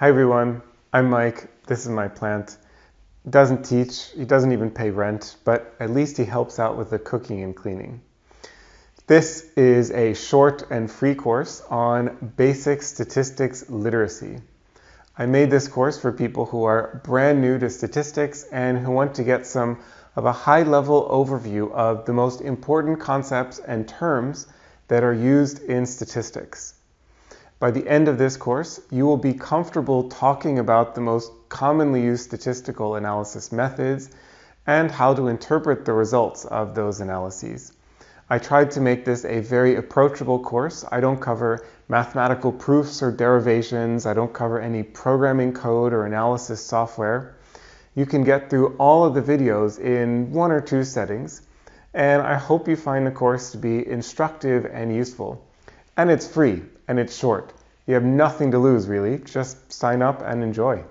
Hi everyone, I'm Mike. This is my plant. Doesn't teach, he doesn't even pay rent, but at least he helps out with the cooking and cleaning. This is a short and free course on basic statistics literacy. I made this course for people who are brand new to statistics and who want to get some of a high level overview of the most important concepts and terms that are used in statistics. By the end of this course, you will be comfortable talking about the most commonly used statistical analysis methods and how to interpret the results of those analyses. I tried to make this a very approachable course. I don't cover mathematical proofs or derivations. I don't cover any programming code or analysis software. You can get through all of the videos in one or two settings, and I hope you find the course to be instructive and useful. And it's free and it's short. You have nothing to lose really. Just sign up and enjoy.